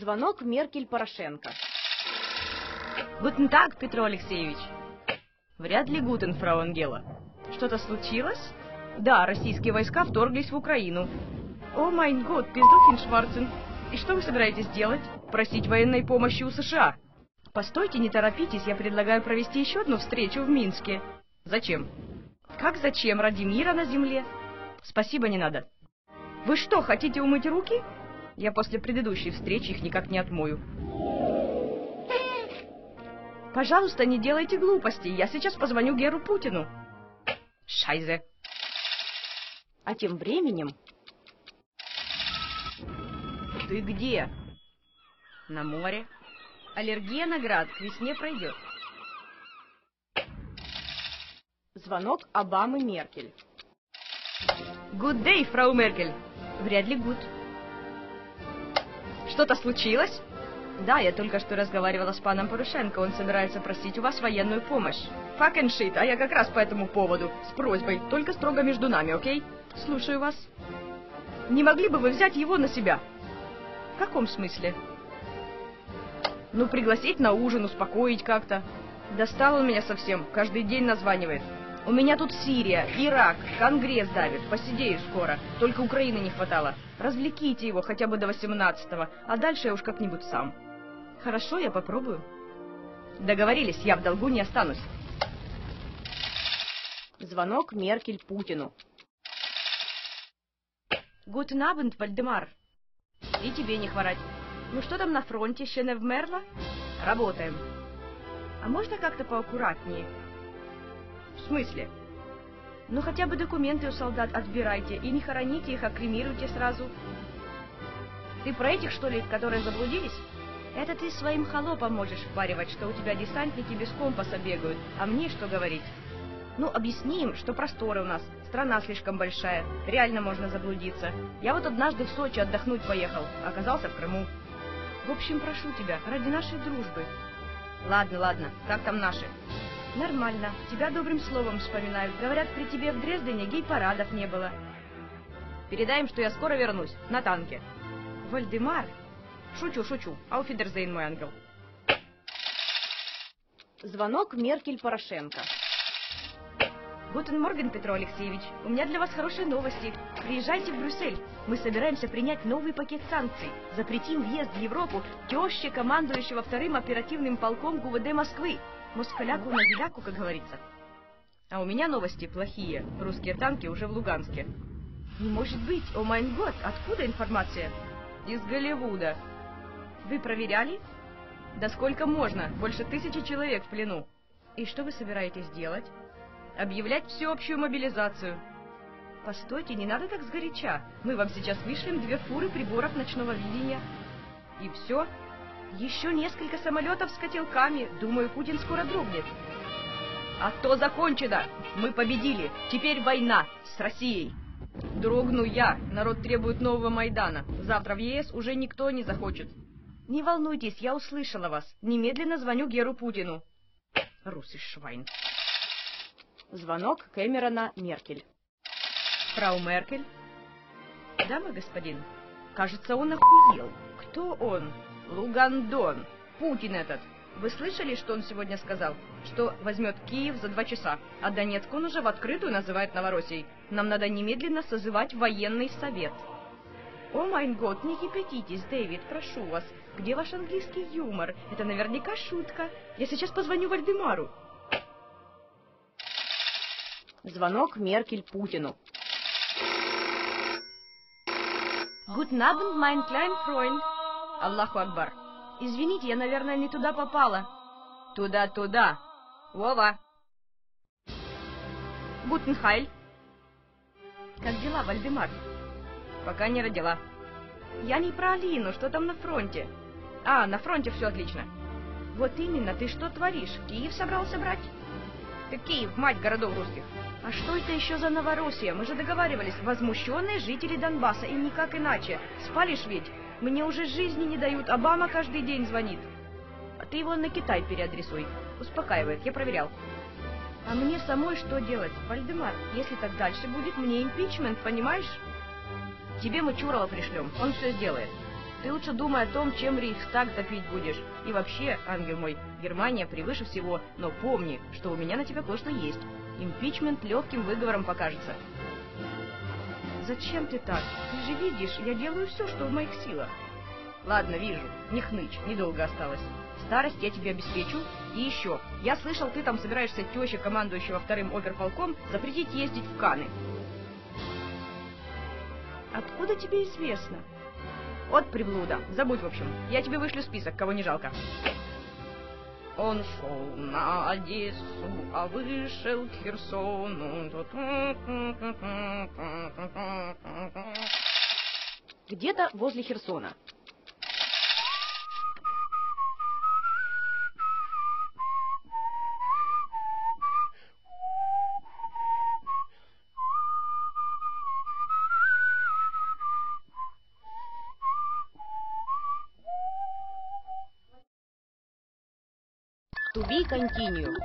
Звонок Меркель-Порошенко. Guten Tag, Петро Алексеевич. Вряд ли guten, фрау Ангела. Что-то случилось? Да, российские войска вторглись в Украину. O mein Gott, пиздухин Шварцен. И что вы собираетесь делать? Просить военной помощи у США? Постойте, не торопитесь, я предлагаю провести еще одну встречу в Минске. Зачем? Как зачем? Ради мира на земле? Спасибо, не надо. Вы что, хотите умыть руки? Я после предыдущей встречи их никак не отмою. Пожалуйста, не делайте глупостей. Я сейчас позвоню Геру Путину. Шайзе. А тем временем... Ты где? На море. Аллергия на град к весне пройдет. Звонок Обамы Меркель. Good day, фрау Меркель. Вряд ли good. Что-то случилось? Да, я только что разговаривала с паном Порошенко. Он собирается просить у вас военную помощь. Fucking shit, а я как раз по этому поводу. С просьбой, только строго между нами, окей? Слушаю вас. Не могли бы вы взять его на себя? В каком смысле? Ну, пригласить на ужин, успокоить как-то. Достал он меня совсем, каждый день названивает. У меня тут Сирия, Ирак, Конгресс давит, посидею скоро. Только Украины не хватало. Развлеките его хотя бы до 18-го, а дальше я уж как-нибудь сам. Хорошо, я попробую. Договорились, я в долгу не останусь. Звонок Меркель Путину. Guten Abend, Вальдемар. И тебе не хворать. Ну что там на фронте, еще не вмерла? Работаем. А можно как-то поаккуратнее? В смысле? Ну хотя бы документы у солдат отбирайте и не хороните их, а кремируйте сразу. Ты про этих, что ли, которые заблудились? Это ты своим холопам можешь впаривать, что у тебя десантники без компаса бегают, а мне что говорить? Ну, объясни им, что просторы у нас, страна слишком большая, реально можно заблудиться. Я вот однажды в Сочи отдохнуть поехал, оказался в Крыму. В общем, прошу тебя, ради нашей дружбы. Ладно, ладно, как там наши? Нормально, тебя добрым словом вспоминают. Говорят, при тебе в Дрездене гей-парадов не было. Передай им, что я скоро вернусь, на танке. Вальдемар? Шучу, шучу. Auf Wiedersehen, мой ангел. Звонок Меркель-Порошенко. Guten Morgen, Петро Алексеевич. У меня для вас хорошие новости. Приезжайте в Брюссель. Мы собираемся принять новый пакет санкций. Запретим въезд в Европу теще командующего вторым оперативным полком ГУВД Москвы. Москаляку на гіляку, как говорится. А у меня новости плохие. Русские танки уже в Луганске. Не может быть, o mein Gott, откуда информация? Из Голливуда. Вы проверяли? Да сколько можно? Больше тысячи человек в плену. И что вы собираетесь делать? Объявлять всеобщую мобилизацию. Постойте, не надо так сгоряча. Мы вам сейчас вышлем две фуры приборов ночного видения. И все? Еще несколько самолетов с котелками. Думаю, Путин скоро дрогнет. А то закончено. Мы победили. Теперь война с Россией. Дрогну я. Народ требует нового Майдана. Завтра в ЕС уже никто не захочет. Не волнуйтесь, я услышала вас. Немедленно звоню Геру Путину. Русый Швайн. Звонок Кэмерона Меркель. Фрау Меркель? Да, мой господин. Кажется, он охуел. Кто он? Лугандон. Путин этот. Вы слышали, что он сегодня сказал? Что возьмет Киев за два часа, а Донецк он уже в открытую называет Новороссией. Нам надо немедленно созывать военный совет. О май год, не кипятитесь, Дэвид, прошу вас. Где ваш английский юмор? Это наверняка шутка. Я сейчас позвоню Вальдемару. Звонок Меркель Путину. Guten Abend, mein klein Freund. Аллаху Акбар. Извините, я, наверное, не туда попала. Туда-туда. Вова. Guten Heil. Как дела, Вальдемар? Пока не родила. Я не про Алину, что там на фронте? А, на фронте все отлично. Вот именно, ты что творишь? Киев собрался брать? Ты Киев, мать городов русских. А что это еще за Новороссия? Мы же договаривались, возмущенные жители Донбасса, и никак иначе. Спалишь ведь? Мне уже жизни не дают, Обама каждый день звонит. А ты его на Китай переадресуй. Успокаивает, я проверял. А мне самой что делать, Вальдемар? Если так дальше будет, мне импичмент, понимаешь? Тебе мы Чурова пришлем, он все сделает. Ты лучше думай о том, чем Рейхстаг топить будешь. И вообще, ангел мой, Германия превыше всего, но помни, что у меня на тебя кое-что есть. Импичмент легким выговором покажется. Зачем ты так? Ты же видишь, я делаю все, что в моих силах. Ладно, вижу. Не хнычь, недолго осталось. Старость я тебе обеспечу. И еще, я слышал, ты там собираешься теще командующего вторым оперполком запретить ездить в Каны. Откуда тебе известно? От приблуда. Забудь, в общем. Я тебе вышлю список, кого не жалко. Он шел на Одессу, а вышел к Херсону. Где-то возле Херсона. To be continued.